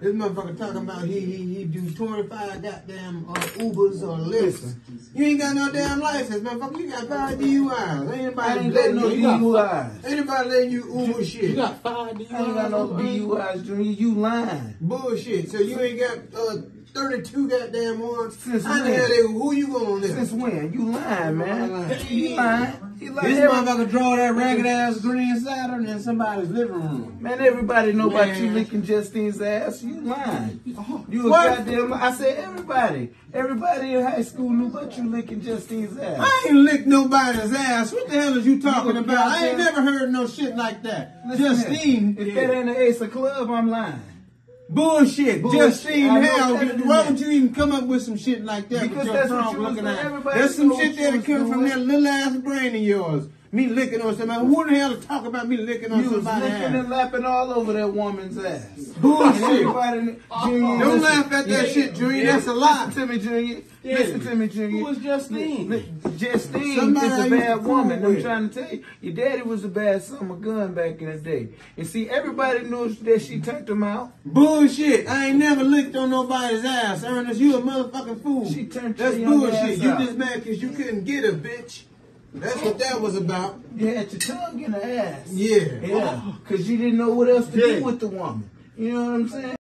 This motherfucker talking about he he he do 25 goddamn uh, Ubers or Lyfts. You ain't got no damn license, motherfucker. You got five DUIs. Ain't I nobody ain't got letting no you DUIs. Anybody letting you Uber shit? You got five DUIs. I ain't got no DUIs, Junior. You lying. Bullshit. So you ain't got uh 32 goddamn ones. Since How the when? hell they, who you gonna Since live? when? You lying, man. You lying. You lying. This Every- motherfucker draw that ragged ass green Saturn in somebody's living room. Man, everybody know about you licking Justine's ass. You lying. Uh-huh. You a What? goddamn. I said everybody. Everybody in high school knew about you licking Justine's ass. I ain't licked nobody's ass. What the hell is you talking You about? I ain't never heard no shit like that. Listen Justine. here. If that ain't the Ace of Club, I'm lying. Bullshit. Bullshit. I know hell, why would you even come up with some shit like that? Because that's what you looking at? That's some shit that'll come from that little ass brain of yours. Me licking on somebody. Who the hell to talk about me licking on You was somebody's licking and lapping all over that woman's ass. Bullshit. And everybody, Junior, Don't laugh at that shit, Junior. That's a lie. Listen to me, Junior. Yeah. Listen to me, Junior. Who was Justine? Li- Justine Somebody is I a used to bad woman. I'm trying to tell you. Your daddy was a bad son of a gun back in the day. And see, everybody knows that she turned him out. Bullshit. I ain't never licked on nobody's ass, Ernest. You a motherfucking fool. She turned That's your young bullshit. ass You out. just mad because you couldn't get a bitch. That's what that was about. You had your tongue in the ass. Yeah. Yeah. Because you didn't know what else to Yeah. do with the woman. You know what I'm saying?